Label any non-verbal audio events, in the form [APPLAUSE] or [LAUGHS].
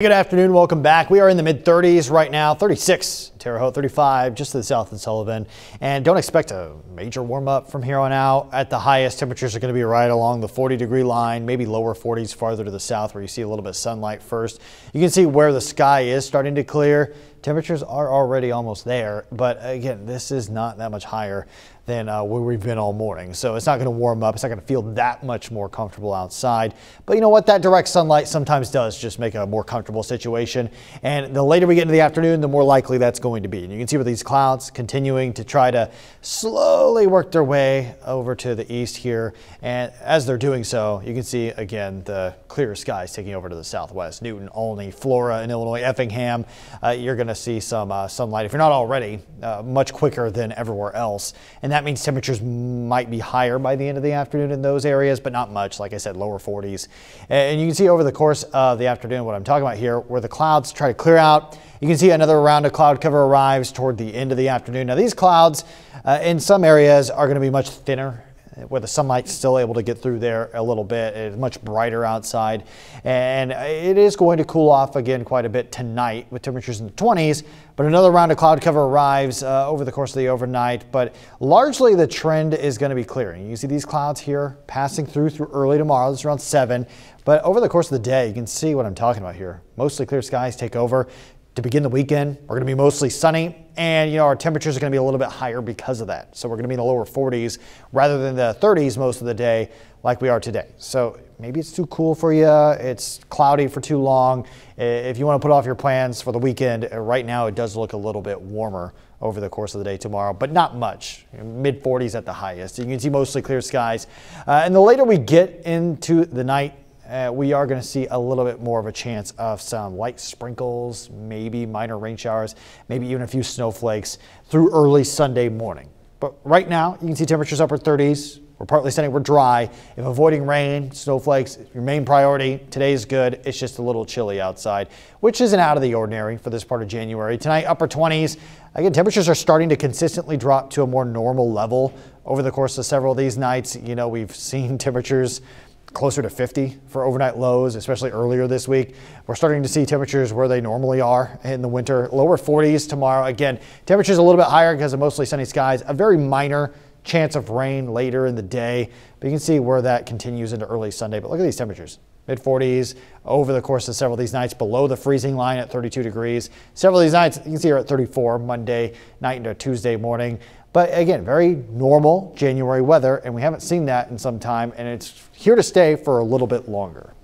Good afternoon. Welcome back. We are in the mid 30s right now, 36 Terre Haute, 35 just to the south of Sullivan. And don't expect a major warm up from here on out. At the highest, temperatures are going to be right along the 40 degree line, maybe lower 40s farther to the south where you see a little bit of sunlight first. You can see where the sky is starting to clear. Temperatures are already almost there, but again, this is not that much higher than uh, where we've been all morning. So it's not going to warm up. It's not going to feel that much more comfortable outside. But you know what? That direct sunlight sometimes does just make a more comfortable situation. And the later we get into the afternoon, the more likely that's going to be. And you can see with these clouds continuing to try to slowly work their way over to the east here. And as they're doing so, you can see again the clear skies taking over to the southwest. Newton, Olney, Flora, and Illinois, Effingham. Uh, you're going to see some uh, sunlight, if you're not already, uh, much quicker than everywhere else. And that that means temperatures might be higher by the end of the afternoon in those areas, but not much. Like I said, lower 40s. And you can see over the course of the afternoon what I'm talking about here, where the clouds try to clear out. You can see another round of cloud cover arrives toward the end of the afternoon. Now these clouds uh, in some areas are going to be much thinner where the sunlight's still able to get through there a little bit. It's much brighter outside and it is going to cool off again quite a bit tonight with temperatures in the 20s, but another round of cloud cover arrives uh, over the course of the overnight, but largely the trend is going to be clearing. You see these clouds here passing through through early tomorrow. Is around 7, but over the course of the day, you can see what I'm talking about here. Mostly clear skies take over to begin the weekend. We're going to be mostly sunny and you know our temperatures are going to be a little bit higher because of that. So we're going to be in the lower 40s rather than the 30s most of the day like we are today. So maybe it's too cool for you. It's cloudy for too long. If you want to put off your plans for the weekend, uh, right now it does look a little bit warmer over the course of the day tomorrow, but not much. Mid 40s at the highest. You can see mostly clear skies. Uh, and the later we get into the night, uh, we are going to see a little bit more of a chance of some light sprinkles, maybe minor rain showers, maybe even a few snowflakes through early Sunday morning. But right now, you can see temperatures upper 30s. We're partly sunny, we're dry. If avoiding rain, snowflakes, your main priority, today is good. It's just a little chilly outside, which isn't out of the ordinary for this part of January. Tonight, upper 20s. Again, temperatures are starting to consistently drop to a more normal level over the course of several of these nights. You know, we've [LAUGHS] seen temperatures closer to 50 for overnight lows, especially earlier this week. We're starting to see temperatures where they normally are in the winter, lower 40s tomorrow. Again, temperatures a little bit higher because of mostly sunny skies, a very minor chance of rain later in the day, but you can see where that continues into early Sunday. But look at these temperatures. Mid 40s over the course of several of these nights, below the freezing line at 32 degrees. Several of these nights, you can see are at 34 Monday night into Tuesday morning. But again, very normal January weather, and we haven't seen that in some time, and it's here to stay for a little bit longer.